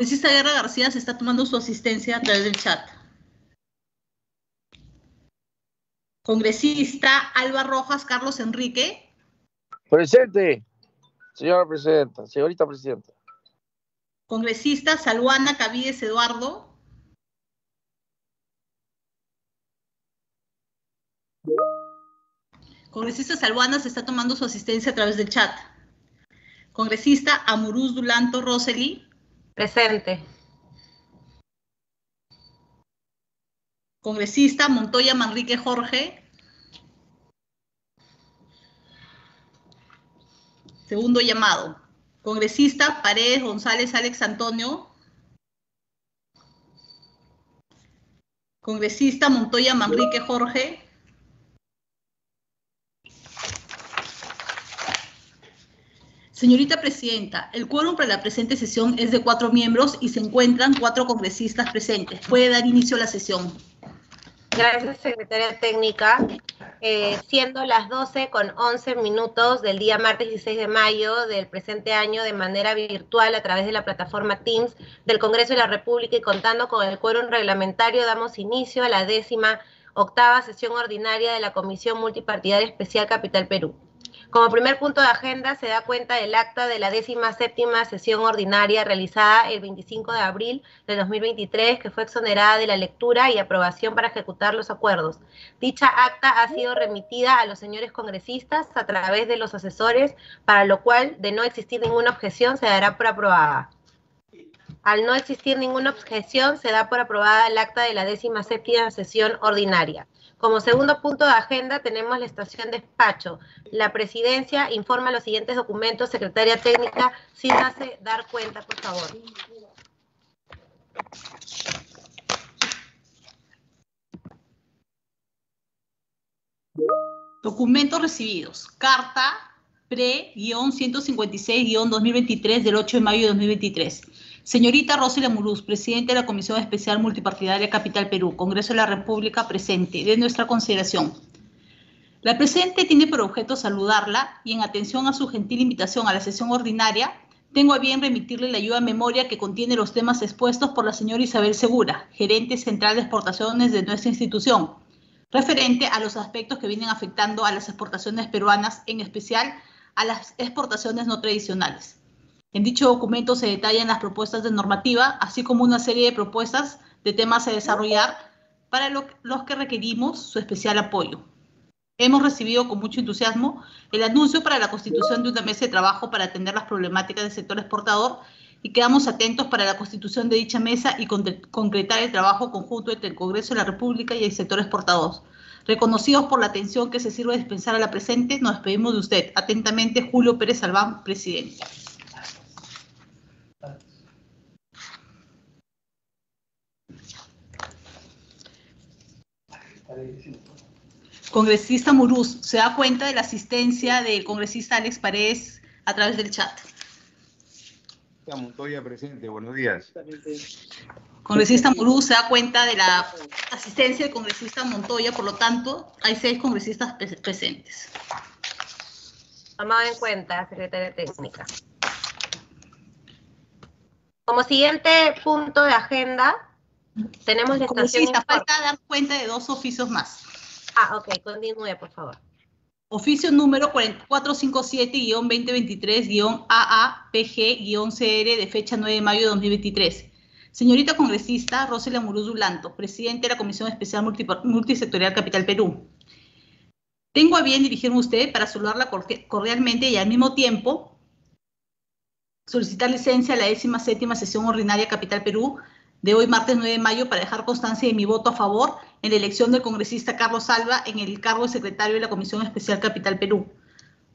Congresista Guerra García se está tomando su asistencia a través del chat. Congresista Alba Rojas Carlos Enrique. Presente, señora presidenta, señorita presidenta. Congresista Saluana Cavides Eduardo. Congresista Salvana se está tomando su asistencia a través del chat. Congresista Amuruz Dulanto Roseli. Presente. Congresista Montoya Manrique Jorge. Segundo llamado. Congresista Paredes González Alex Antonio. Congresista Montoya Manrique Jorge. Señorita Presidenta, el quórum para la presente sesión es de cuatro miembros y se encuentran cuatro congresistas presentes. Puede dar inicio a la sesión. Gracias, secretaria técnica. Eh, siendo las 12 con 11 minutos del día martes 16 de mayo del presente año de manera virtual a través de la plataforma Teams del Congreso de la República y contando con el quórum reglamentario, damos inicio a la décima octava sesión ordinaria de la Comisión Multipartidaria Especial Capital Perú. Como primer punto de agenda se da cuenta del acta de la décima séptima sesión ordinaria realizada el 25 de abril de 2023, que fue exonerada de la lectura y aprobación para ejecutar los acuerdos. Dicha acta ha sido remitida a los señores congresistas a través de los asesores, para lo cual, de no existir ninguna objeción, se dará por aprobada. Al no existir ninguna objeción, se da por aprobada el acta de la décima séptima sesión ordinaria. Como segundo punto de agenda tenemos la estación despacho. La presidencia informa los siguientes documentos. Secretaria técnica, si hace dar cuenta, por favor. Documentos recibidos. Carta pre-156-2023 del 8 de mayo de 2023 Señorita Rosela Muruz, presidente de la Comisión Especial Multipartidaria Capital Perú, Congreso de la República presente, de nuestra consideración. La presente tiene por objeto saludarla y en atención a su gentil invitación a la sesión ordinaria, tengo a bien remitirle la ayuda a memoria que contiene los temas expuestos por la señora Isabel Segura, gerente central de exportaciones de nuestra institución, referente a los aspectos que vienen afectando a las exportaciones peruanas, en especial a las exportaciones no tradicionales. En dicho documento se detallan las propuestas de normativa, así como una serie de propuestas de temas a desarrollar para los que requerimos su especial apoyo. Hemos recibido con mucho entusiasmo el anuncio para la constitución de una mesa de trabajo para atender las problemáticas del sector exportador y quedamos atentos para la constitución de dicha mesa y concretar el trabajo conjunto entre el Congreso de la República y el sector exportador. Reconocidos por la atención que se sirve de dispensar a la presente, nos despedimos de usted. Atentamente, Julio Pérez Albán, presidente. Congresista Muruz, ¿se da cuenta de la asistencia del congresista Alex Paredes a través del chat? Montoya presente, buenos días. Congresista Muruz se da cuenta de la asistencia del congresista Montoya, por lo tanto, hay seis congresistas presentes. Tomado en cuenta, secretaria técnica. Como siguiente punto de agenda, tenemos la estación... falta dar cuenta de dos oficios más. Ah, ok, continúe, por favor. Oficio número 4457-2023-AAPG-CR de fecha 9 de mayo de 2023. Señorita congresista Rosela Muruz Lanto, presidente de la Comisión Especial Multisectorial Capital Perú. Tengo a bien dirigirme a usted para saludarla cordialmente y al mismo tiempo solicitar licencia a la décima séptima sesión ordinaria Capital Perú de hoy, martes 9 de mayo, para dejar constancia de mi voto a favor en la elección del congresista Carlos Salva en el cargo de secretario de la Comisión Especial Capital Perú.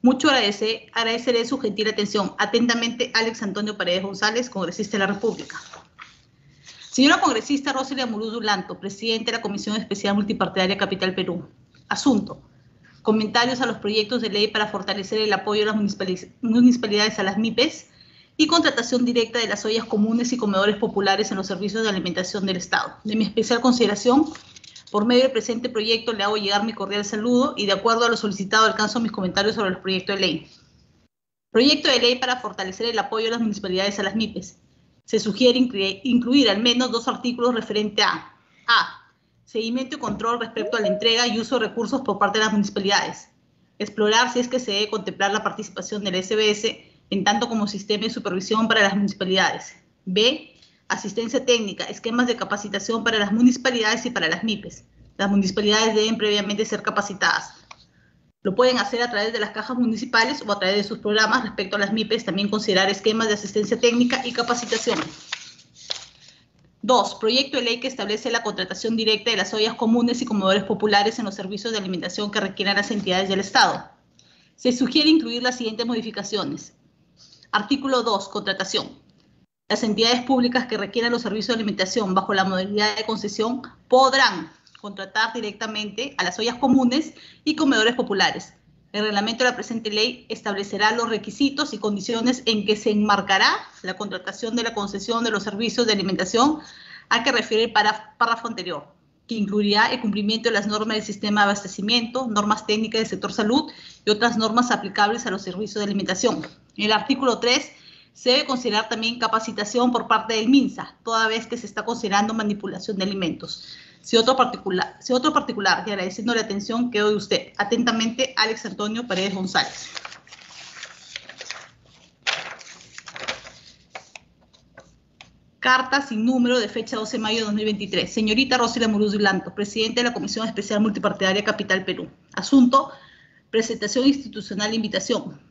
Mucho agradece, agradeceré su gentil atención. Atentamente, Alex Antonio Paredes González, congresista de la República. Señora congresista Rosalia Muruzu Lanto, presidente de la Comisión Especial Multipartidaria Capital Perú. Asunto. Comentarios a los proyectos de ley para fortalecer el apoyo de las municipalidades a las MIPES y contratación directa de las ollas comunes y comedores populares en los servicios de alimentación del Estado. De mi especial consideración, por medio del presente proyecto le hago llegar mi cordial saludo y de acuerdo a lo solicitado alcanzo mis comentarios sobre el proyecto de ley. Proyecto de ley para fortalecer el apoyo de las municipalidades a las MIPES. Se sugiere incluir al menos dos artículos referentes a A. Seguimiento y control respecto a la entrega y uso de recursos por parte de las municipalidades. Explorar si es que se debe contemplar la participación del SBS en tanto como sistema de supervisión para las municipalidades. B. Asistencia técnica, esquemas de capacitación para las municipalidades y para las MIPES. Las municipalidades deben previamente ser capacitadas. Lo pueden hacer a través de las cajas municipales o a través de sus programas respecto a las MIPES, también considerar esquemas de asistencia técnica y capacitación. Dos, proyecto de ley que establece la contratación directa de las ollas comunes y comedores populares en los servicios de alimentación que requieran las entidades del Estado. Se sugiere incluir las siguientes modificaciones. Artículo 2, contratación. Las entidades públicas que requieran los servicios de alimentación bajo la modalidad de concesión podrán contratar directamente a las ollas comunes y comedores populares. El reglamento de la presente ley establecerá los requisitos y condiciones en que se enmarcará la contratación de la concesión de los servicios de alimentación a que refiere el párrafo anterior, que incluirá el cumplimiento de las normas del sistema de abastecimiento, normas técnicas del sector salud y otras normas aplicables a los servicios de alimentación. El artículo 3 se debe considerar también capacitación por parte del MINSA, toda vez que se está considerando manipulación de alimentos. Si otro particular, si otro particular y agradeciendo la atención que doy usted. Atentamente, Alex Antonio Paredes González. Carta sin número de fecha 12 de mayo de 2023. Señorita Rosela Muruz Blanco, presidente de la Comisión Especial Multipartidaria Capital Perú. Asunto, presentación institucional de invitación.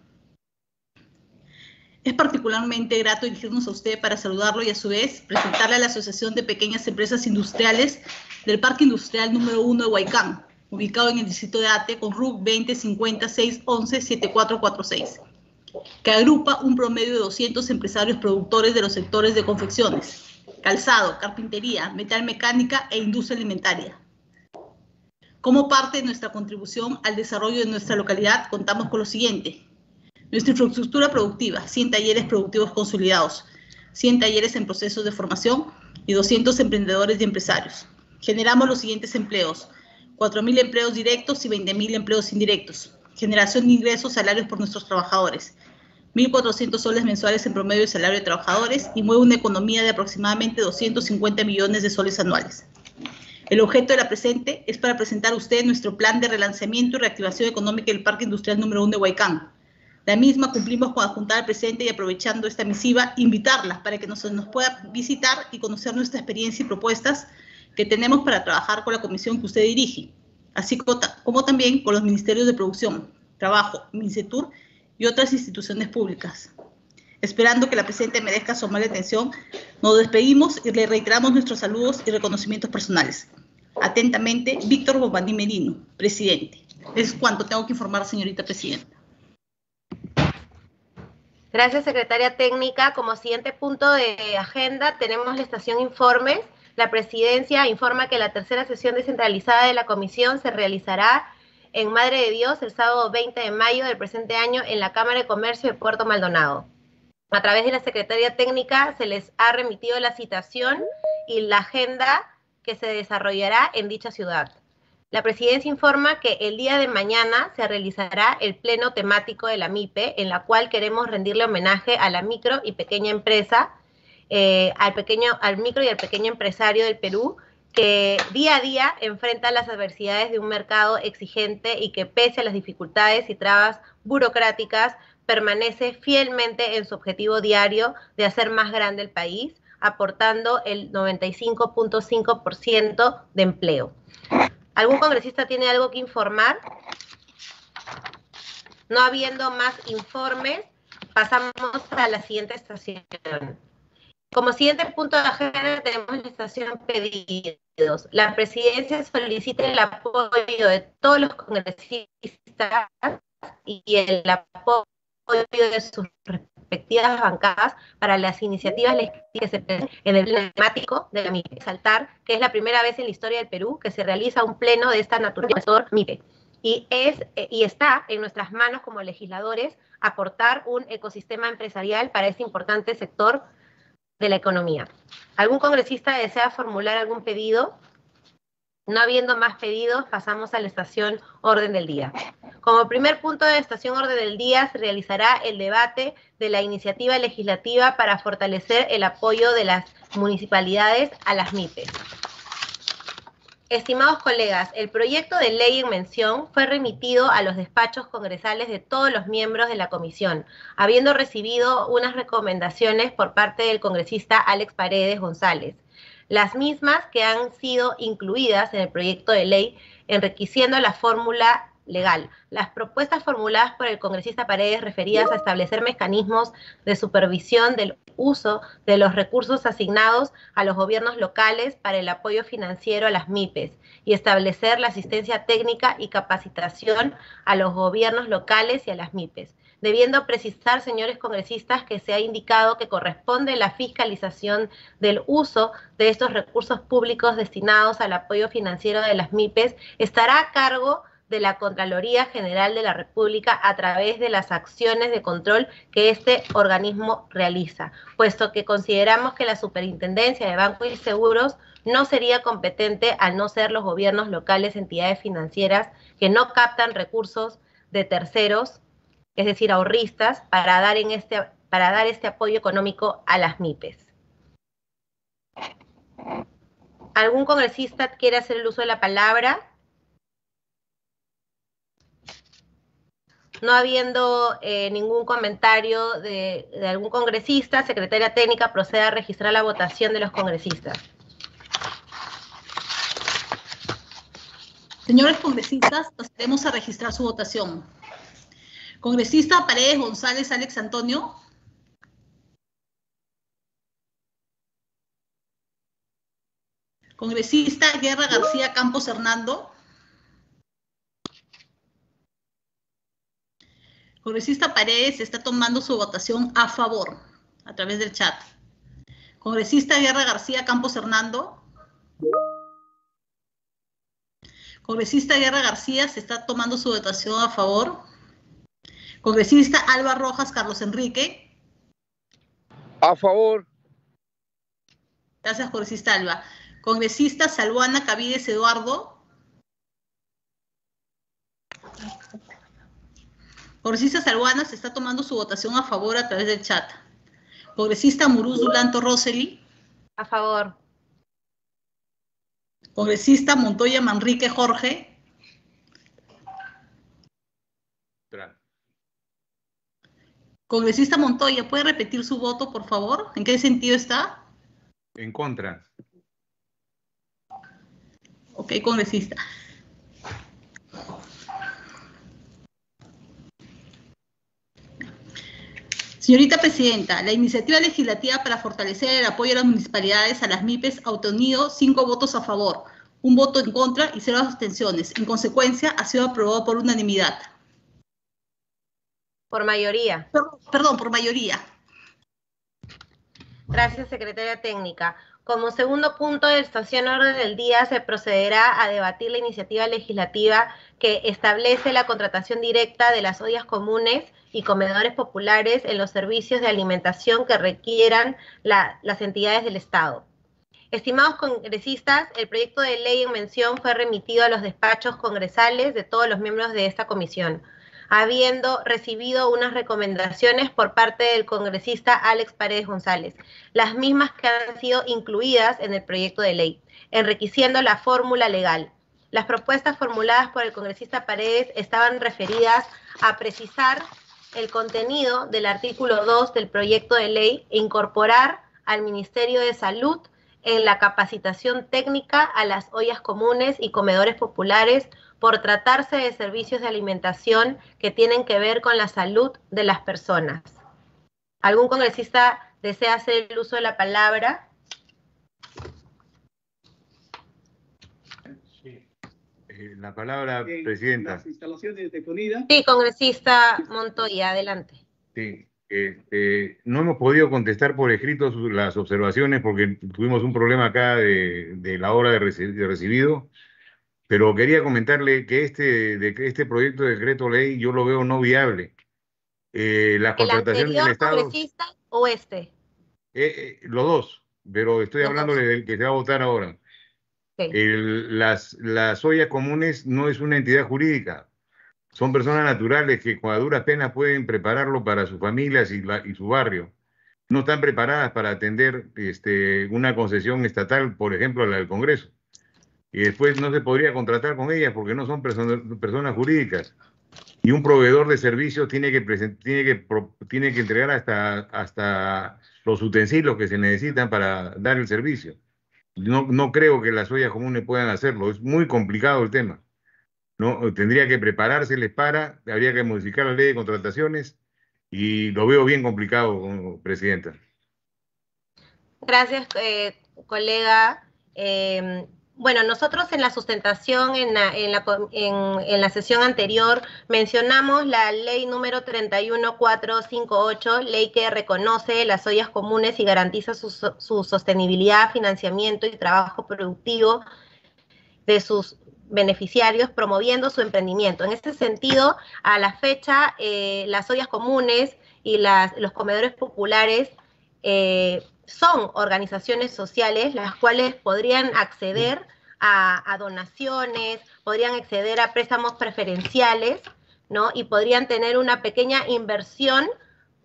Es particularmente grato dirigirnos a usted para saludarlo y a su vez presentarle a la Asociación de Pequeñas Empresas Industriales del Parque Industrial número 1 de Huaycán, ubicado en el distrito de Ate con RUC 2050-611-7446, que agrupa un promedio de 200 empresarios productores de los sectores de confecciones, calzado, carpintería, metal mecánica e industria alimentaria. Como parte de nuestra contribución al desarrollo de nuestra localidad, contamos con lo siguiente nuestra infraestructura productiva, 100 talleres productivos consolidados, 100 talleres en procesos de formación y 200 emprendedores y empresarios. Generamos los siguientes empleos, 4.000 empleos directos y 20.000 empleos indirectos. Generación de ingresos, salarios por nuestros trabajadores. 1.400 soles mensuales en promedio de salario de trabajadores y mueve una economía de aproximadamente 250 millones de soles anuales. El objeto de la presente es para presentar a usted nuestro plan de relanzamiento y reactivación económica del Parque Industrial número 1 de Huaycán, la misma cumplimos con adjuntar al presente y aprovechando esta misiva, invitarla para que nos, nos pueda visitar y conocer nuestra experiencia y propuestas que tenemos para trabajar con la comisión que usted dirige, así como, también con los ministerios de producción, trabajo, MINCETUR y otras instituciones públicas. Esperando que la presente merezca su amable atención, nos despedimos y le reiteramos nuestros saludos y reconocimientos personales. Atentamente, Víctor Bobandí Medino, presidente. Es cuanto tengo que informar, señorita presidenta. Gracias, secretaria técnica. Como siguiente punto de agenda, tenemos la estación informes. La presidencia informa que la tercera sesión descentralizada de la comisión se realizará en Madre de Dios el sábado 20 de mayo del presente año en la Cámara de Comercio de Puerto Maldonado. A través de la secretaria técnica se les ha remitido la citación y la agenda que se desarrollará en dicha ciudad. La presidencia informa que el día de mañana se realizará el pleno temático de la MIPE, en la cual queremos rendirle homenaje a la micro y pequeña empresa, eh, al, pequeño, al micro y al pequeño empresario del Perú, que día a día enfrenta las adversidades de un mercado exigente y que pese a las dificultades y trabas burocráticas, permanece fielmente en su objetivo diario de hacer más grande el país, aportando el 95.5% de empleo. ¿Algún congresista tiene algo que informar? No habiendo más informes, pasamos a la siguiente estación. Como siguiente punto de agenda tenemos la estación pedidos. La presidencia solicita el apoyo de todos los congresistas y el apoyo de sus respectivas bancadas para las iniciativas que se en el temático de la MIPE. Saltar que es la primera vez en la historia del Perú que se realiza un pleno de esta naturaleza MIPE. Y, es, eh, y está en nuestras manos como legisladores aportar un ecosistema empresarial para este importante sector de la economía. ¿Algún congresista desea formular algún pedido? No habiendo más pedidos, pasamos a la estación orden del día. Como primer punto de estación orden del día se realizará el debate de la iniciativa legislativa para fortalecer el apoyo de las municipalidades a las MIPES. Estimados colegas, el proyecto de ley en mención fue remitido a los despachos congresales de todos los miembros de la comisión, habiendo recibido unas recomendaciones por parte del congresista Alex Paredes González, las mismas que han sido incluidas en el proyecto de ley, enriqueciendo la fórmula legal. Las propuestas formuladas por el congresista Paredes referidas a establecer mecanismos de supervisión del uso de los recursos asignados a los gobiernos locales para el apoyo financiero a las MIPES y establecer la asistencia técnica y capacitación a los gobiernos locales y a las MIPES debiendo precisar, señores congresistas, que se ha indicado que corresponde la fiscalización del uso de estos recursos públicos destinados al apoyo financiero de las MIPES, estará a cargo de la Contraloría General de la República a través de las acciones de control que este organismo realiza, puesto que consideramos que la Superintendencia de Bancos y Seguros no sería competente al no ser los gobiernos locales, entidades financieras que no captan recursos de terceros, es decir, ahorristas, para dar, en este, para dar este apoyo económico a las MIPES. ¿Algún congresista quiere hacer el uso de la palabra? No habiendo eh, ningún comentario de, algún congresista, Secretaria Técnica procede a registrar la votación de los congresistas. Señores congresistas, procedemos a registrar su votación. Congresista Paredes González Alex Antonio. Congresista Guerra García Campos Hernando. Congresista Paredes está tomando su votación a favor a través del chat. Congresista Guerra García Campos Hernando. Congresista Guerra García se está tomando su votación a favor. Congresista Alba Rojas Carlos Enrique. A favor. Gracias, congresista Alba. Congresista Salvana Cavides Eduardo. Congresista Salguana se está tomando su votación a favor a través del chat. Congresista Muruz Dulanto Roseli. A favor. Congresista Montoya Manrique Jorge. Congresista Montoya, ¿puede repetir su voto, por favor? ¿En qué sentido está? En contra. Ok, congresista. Señorita Presidenta, la iniciativa legislativa para fortalecer el apoyo a las municipalidades a las MIPES ha obtenido cinco votos a favor, un voto en contra y cero abstenciones. En consecuencia, ha sido aprobado por unanimidad. Por mayoría. Perdón, por mayoría. Gracias, secretaria técnica. Como segundo punto de estación orden del día, se procederá a debatir la iniciativa legislativa que establece la contratación directa de las ollas comunes y comedores populares en los servicios de alimentación que requieran las entidades del Estado. Estimados congresistas, el proyecto de ley en mención fue remitido a los despachos congresales de todos los miembros de esta comisión, habiendo recibido unas recomendaciones por parte del congresista Alex Paredes González, las mismas que han sido incluidas en el proyecto de ley, enriqueciendo la fórmula legal. Las propuestas formuladas por el congresista Paredes estaban referidas a precisar el contenido del artículo 2 del proyecto de ley e incorporar al Ministerio de Salud en la capacitación técnica a las ollas comunes y comedores populares por tratarse de servicios de alimentación que tienen que ver con la salud de las personas. ¿Algún congresista desea hacer el uso de la palabra? Eh, la palabra, Presidenta. Sí, congresista Montoya, adelante. Sí, este, no hemos podido contestar por escrito las observaciones porque tuvimos un problema acá de, la hora de, recibido, pero quería comentarle que este, de, este proyecto de decreto ley yo lo veo no viable. Eh, la contratación del Estado. congresista o este? Eh, los dos, pero estoy hablando del que se va a votar ahora las, las ollas comunes no es una entidad jurídica. Son personas naturales que con a duras penas pueden prepararlo para sus familias y, y su barrio. No están preparadas para atender este, una concesión estatal, por ejemplo, la del Congreso. Y después no se podría contratar con ellas porque no son personas jurídicas. Y un proveedor de servicios tiene que, tiene que, tiene que entregar hasta, hasta los utensilios que se necesitan para dar el servicio. No, no creo que las ollas comunes puedan hacerlo. Es muy complicado el tema. ¿no? Tendría que preparárseles para, habría que modificar la ley de contrataciones y lo veo bien complicado, Presidenta. Gracias, eh, colega. Em, bueno, nosotros en la sustentación, en la, en, la, en, la, sesión anterior, mencionamos la ley número 31458, ley que reconoce las ollas comunes y garantiza su, su sostenibilidad, financiamiento y trabajo productivo de sus beneficiarios promoviendo su emprendimiento. En ese sentido, a la fecha, eh, las ollas comunes y las, los comedores populares eh, son organizaciones sociales las cuales podrían acceder a, donaciones, podrían acceder a préstamos preferenciales, ¿no? Y podrían tener una pequeña inversión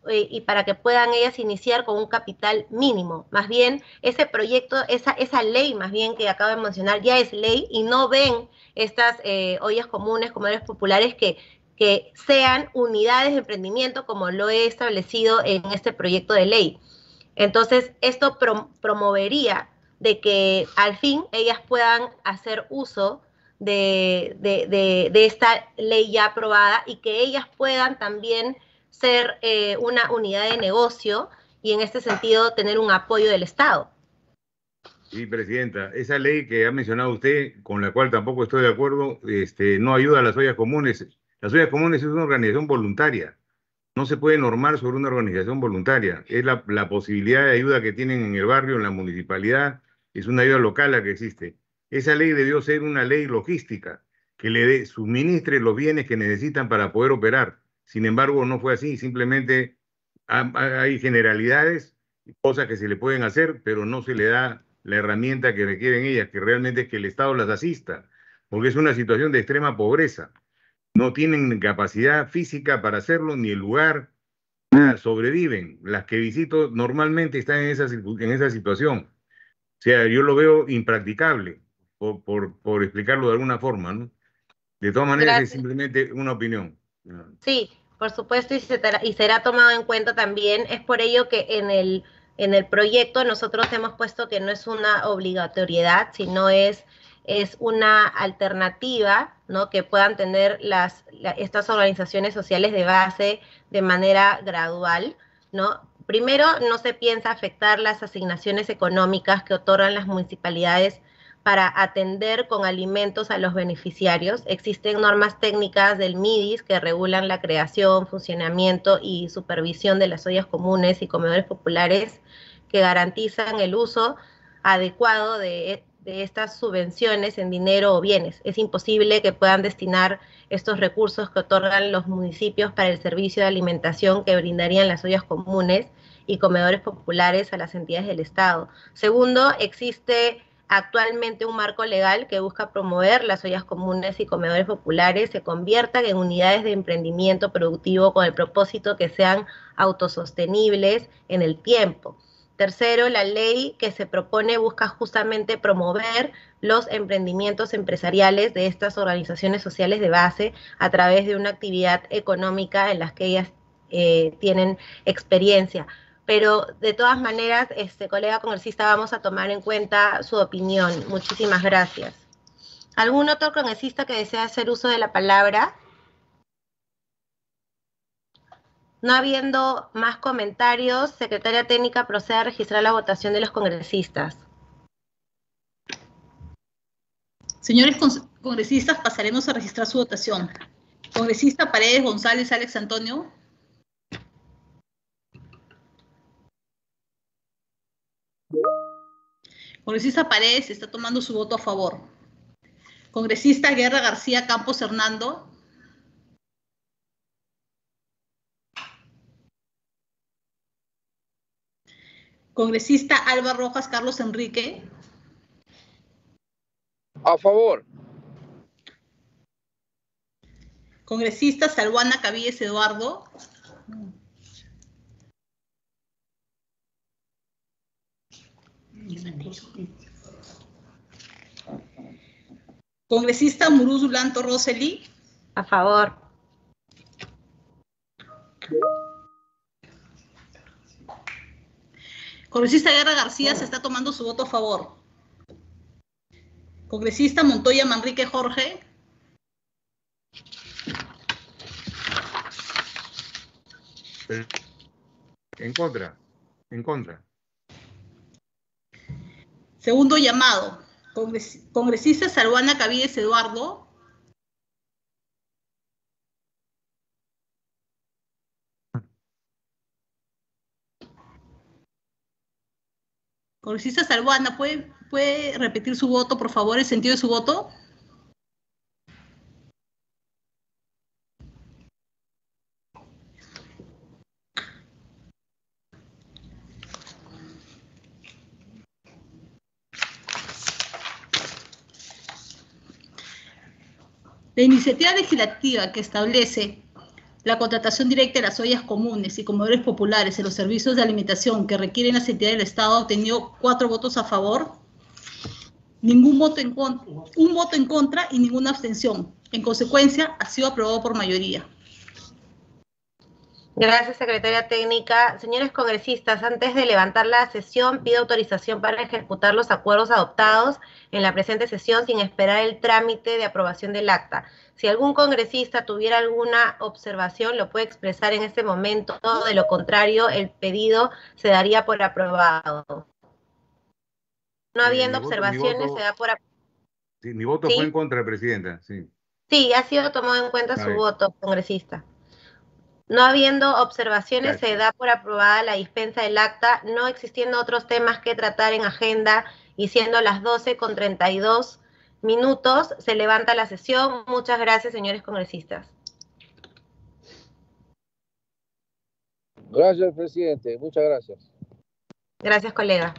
eh, y para que puedan ellas iniciar con un capital mínimo. Más bien, ese proyecto, esa, esa ley más bien que acabo de mencionar ya es ley y no ven estas eh, ollas comunes, comedores populares que, que sean unidades de emprendimiento como lo he establecido en este proyecto de ley. Entonces, esto promovería de que al fin ellas puedan hacer uso de, de, de, esta ley ya aprobada y que ellas puedan también ser eh, una unidad de negocio y en este sentido tener un apoyo del Estado. Sí, Presidenta, esa ley que ha mencionado usted, con la cual tampoco estoy de acuerdo, este, no ayuda a las ollas comunes. Las ollas comunes es una organización voluntaria. No se puede normar sobre una organización voluntaria. Es la, posibilidad de ayuda que tienen en el barrio, en la municipalidad, es una ayuda local la que existe. Esa ley debió ser una ley logística, que le suministre los bienes que necesitan para poder operar sin embargo, no fue así, simplemente hay generalidades, cosas que se le pueden hacer, pero no se le da la herramienta que requieren ellas, que realmente es que el Estado las asista, porque es una situación de extrema pobreza. No tienen capacidad física para hacerlo, ni el lugar, nada, sobreviven. Las que visito normalmente están en esa, en esa situación. O sea, yo lo veo impracticable, por, por, explicarlo de alguna forma, ¿no? De todas maneras, es simplemente una opinión. Sí, por supuesto, y, será tomado en cuenta también. Es por ello que en el, en el proyecto nosotros hemos puesto que no es una obligatoriedad, sino es, es una alternativa ¿no? que puedan tener las, estas organizaciones sociales de base de manera gradual. ¿no? Primero, no se piensa afectar las asignaciones económicas que otorgan las municipalidades para atender con alimentos a los beneficiarios. Existen normas técnicas del MIDIS que regulan la creación, funcionamiento y supervisión de las ollas comunes y comedores populares que garantizan el uso adecuado de, estas subvenciones en dinero o bienes. Es imposible que puedan destinar estos recursos que otorgan los municipios para el servicio de alimentación que brindarían las ollas comunes y comedores populares a las entidades del Estado. Segundo, existe actualmente un marco legal que busca promover las ollas comunes y comedores populares se conviertan en unidades de emprendimiento productivo con el propósito que sean autosostenibles en el tiempo. Tercero, la ley que se propone busca justamente promover los emprendimientos empresariales de estas organizaciones sociales de base a través de una actividad económica en las que ellas eh, tienen experiencia pero de todas maneras, este colega congresista, vamos a tomar en cuenta su opinión. Muchísimas gracias. ¿Algún otro congresista que desea hacer uso de la palabra? No habiendo más comentarios, Secretaria Técnica procede a registrar la votación de los congresistas. Señores congresistas, pasaremos a registrar su votación. Congresista Paredes González Alex Antonio. Congresista Paredes está tomando su voto a favor. Congresista Guerra García Campos Hernando. Congresista Alba Rojas Carlos Enrique. A favor. Congresista Salwana Cabilles Eduardo. Congresista Muruz Lanto Roseli. A favor. Congresista Guerra García se está tomando su voto a favor. Congresista Montoya Manrique Jorge. En contra. En contra. Segundo llamado. Congresista Salvana Cavides Eduardo. Congresista Salvana, ¿puede, ¿puede repetir su voto, por favor, el sentido de su voto? La iniciativa legislativa que establece la contratación directa de las ollas comunes y comedores populares en los servicios de alimentación que requieren la entidades del Estado ha obtenido cuatro votos a favor, ningún voto en contra, un voto en contra y ninguna abstención. En consecuencia, ha sido aprobado por mayoría. Gracias, secretaria técnica. Señores congresistas, antes de levantar la sesión, pido autorización para ejecutar los acuerdos adoptados en la presente sesión sin esperar el trámite de aprobación del acta. Si algún congresista tuviera alguna observación, lo puede expresar en este momento. De lo contrario, el pedido se daría por aprobado. No habiendo observaciones, se da por aprobado. Sí, mi voto fue en contra, Presidenta. Sí. sí, ha sido tomado en cuenta su voto, congresista. No habiendo observaciones, se da por aprobada la dispensa del acta, no existiendo otros temas que tratar en agenda y siendo las 12 con 32 minutos, se levanta la sesión. Muchas gracias, señores congresistas. Gracias, presidente. Muchas gracias. Gracias, colega.